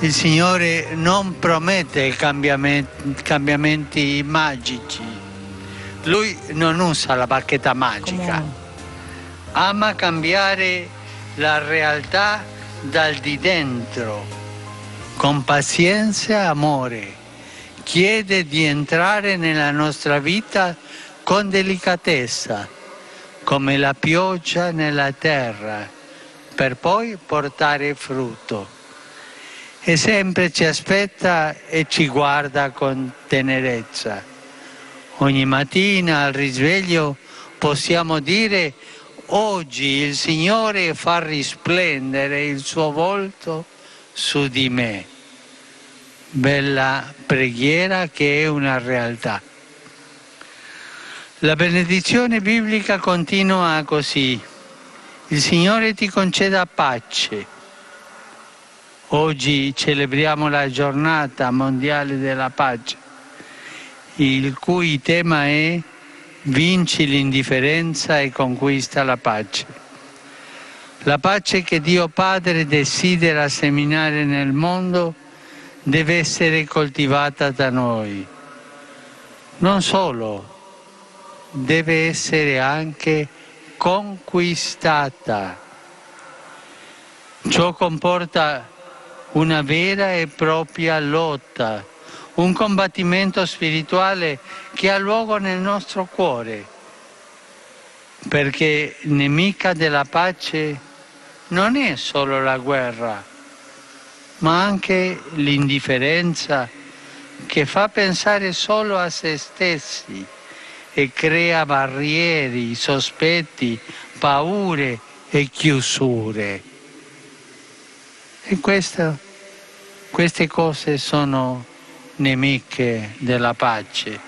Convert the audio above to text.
Il Signore non promette cambiamenti, cambiamenti magici. Lui non usa la bacchetta magica. Ama cambiare la realtà dal di dentro, con pazienza e amore. Chiede di entrare nella nostra vita con delicatezza, come la pioggia nella terra, per poi portare frutto e sempre ci aspetta e ci guarda con tenerezza. Ogni mattina al risveglio possiamo dire oggi il Signore fa risplendere il suo volto su di me. Bella preghiera che è una realtà. La benedizione biblica continua così. Il Signore ti conceda pace Oggi celebriamo la giornata mondiale della pace, il cui tema è Vinci l'indifferenza e conquista la pace. La pace che Dio Padre desidera seminare nel mondo deve essere coltivata da noi. Non solo, deve essere anche conquistata. Ciò comporta una vera e propria lotta, un combattimento spirituale che ha luogo nel nostro cuore, perché nemica della pace non è solo la guerra, ma anche l'indifferenza che fa pensare solo a se stessi e crea barriere, sospetti, paure e chiusure. E questo queste cose sono nemiche della pace.